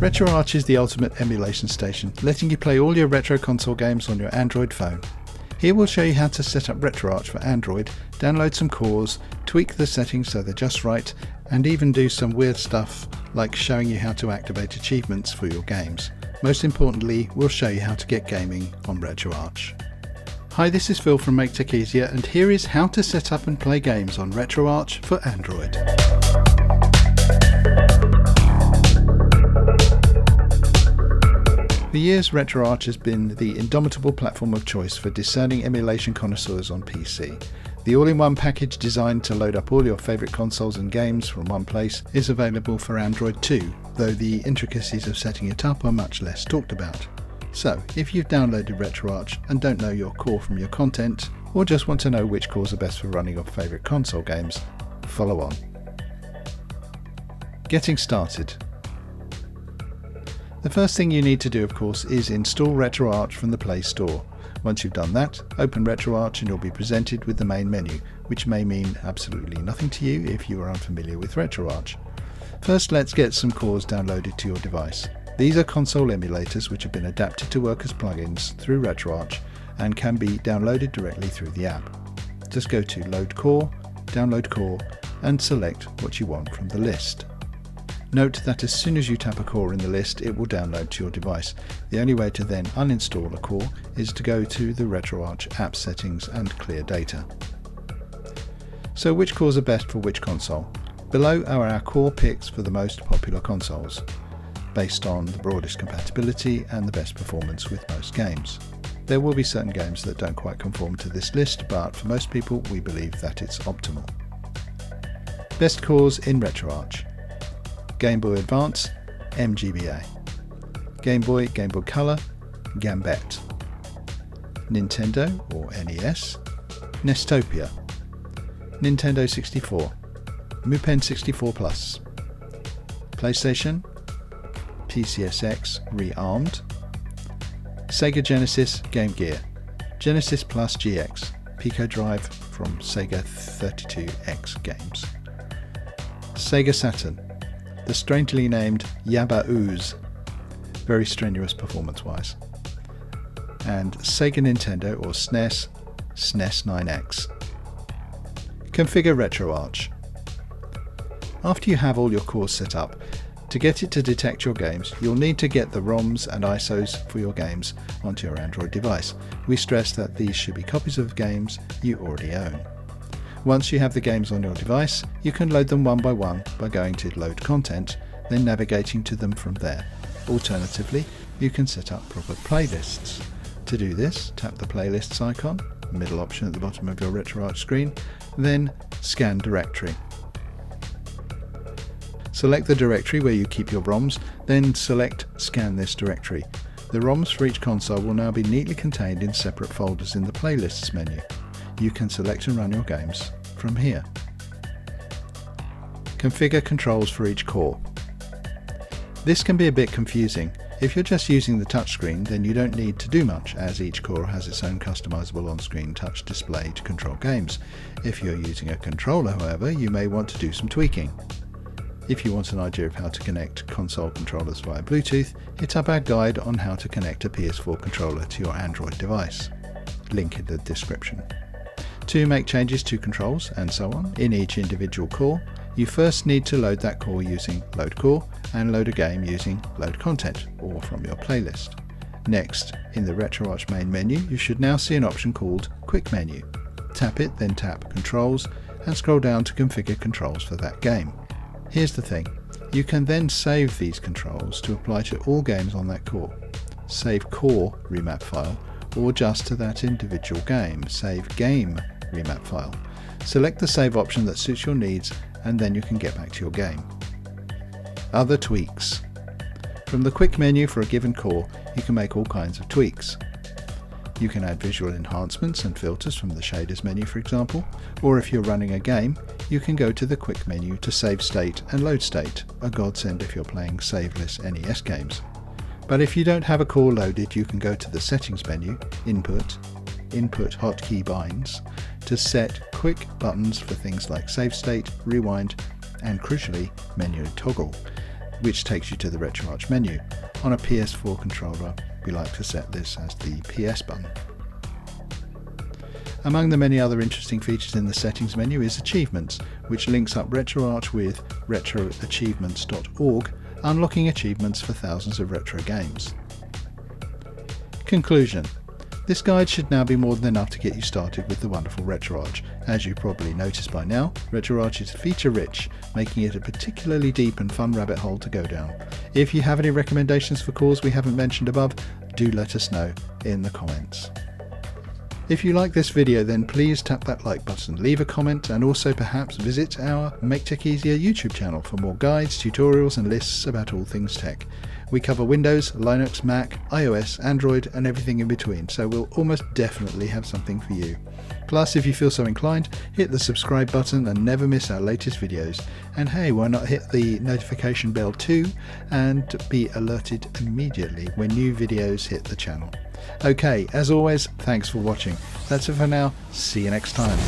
RetroArch is the ultimate emulation station, letting you play all your retro console games on your Android phone. Here we'll show you how to set up RetroArch for Android, download some cores, tweak the settings so they're just right, and even do some weird stuff like showing you how to activate achievements for your games. Most importantly, we'll show you how to get gaming on RetroArch. Hi, this is Phil from Make Tech Easier, and here is how to set up and play games on RetroArch for Android. For years, RetroArch has been the indomitable platform of choice for discerning emulation connoisseurs on PC. The all-in-one package designed to load up all your favourite consoles and games from one place is available for Android too, though the intricacies of setting it up are much less talked about. So, if you've downloaded RetroArch and don't know your core from your content, or just want to know which cores are best for running your favourite console games, follow on. Getting started. The first thing you need to do of course is install RetroArch from the Play Store. Once you've done that, open RetroArch and you'll be presented with the main menu, which may mean absolutely nothing to you if you are unfamiliar with RetroArch. First let's get some cores downloaded to your device. These are console emulators which have been adapted to work as plugins through RetroArch and can be downloaded directly through the app. Just go to Load Core, Download Core and select what you want from the list. Note that as soon as you tap a core in the list, it will download to your device. The only way to then uninstall a core is to go to the RetroArch app settings and clear data. So which cores are best for which console? Below are our core picks for the most popular consoles, based on the broadest compatibility and the best performance with most games. There will be certain games that don't quite conform to this list, but for most people we believe that it's optimal. Best cores in RetroArch. Game Boy Advance, MGBA. Game Boy, Game Boy Color, Gambatte. Nintendo or NES, Nestopia. Nintendo 64, Mupen 64 Plus. PlayStation, PCSX Rearmed. Sega Genesis Game Gear, Genesis Plus GX, Pico Drive from Sega 32X Games. Sega Saturn, the strangely named Yabause, very strenuous performance wise, and Sega Nintendo or SNES, SNES 9X. Configure RetroArch. After you have all your cores set up, to get it to detect your games, you'll need to get the ROMs and ISOs for your games onto your Android device. We stress that these should be copies of games you already own. Once you have the games on your device, you can load them one by one by going to Load Content, then navigating to them from there. Alternatively, you can set up proper playlists. To do this, tap the Playlists icon, middle option at the bottom of your RetroArch screen, then Scan Directory. Select the directory where you keep your ROMs, then select Scan this directory. The ROMs for each console will now be neatly contained in separate folders in the Playlists menu you can select and run your games from here. Configure controls for each core. This can be a bit confusing. If you're just using the touchscreen then you don't need to do much as each core has its own customizable on-screen touch display to control games. If you're using a controller however you may want to do some tweaking. If you want an idea of how to connect console controllers via Bluetooth, hit up our guide on how to connect a PS4 controller to your Android device. Link in the description. To make changes to controls and so on in each individual core, you first need to load that core using load core and load a game using load content or from your playlist. Next, in the RetroArch main menu, you should now see an option called Quick Menu. Tap it, then tap Controls and scroll down to configure controls for that game. Here's the thing, you can then save these controls to apply to all games on that core. Save core remap file or just to that individual game. Save game remap file. Select the save option that suits your needs and then you can get back to your game. Other tweaks. From the quick menu for a given core, you can make all kinds of tweaks. You can add visual enhancements and filters from the shaders menu for example, or if you're running a game, you can go to the quick menu to save state and load state, a godsend if you're playing saveless NES games. But if you don't have a core loaded, you can go to the settings menu, input, input hotkey binds, to set quick buttons for things like save state, rewind, and crucially, menu toggle. which takes you to the RetroArch menu. On a PS4 controller, we like to set this as the PS button. Among the many other interesting features in the settings menu is Achievements, which links up RetroArch with retroachievements.org, unlocking achievements for thousands of retro games. Conclusion this guide should now be more than enough to get you started with the wonderful RetroArch. As you probably noticed by now, RetroArch is feature rich, making it a particularly deep and fun rabbit hole to go down. If you have any recommendations for cores we haven't mentioned above, do let us know in the comments. If you like this video then please tap that like button, leave a comment and also perhaps visit our Make Tech Easier YouTube channel for more guides, tutorials and lists about all things tech. We cover Windows, Linux, Mac, iOS, Android, and everything in between, so we'll almost definitely have something for you. Plus, if you feel so inclined, hit the subscribe button and never miss our latest videos. And hey, why not hit the notification bell too and be alerted immediately when new videos hit the channel. Okay, as always, thanks for watching. That's it for now. See you next time.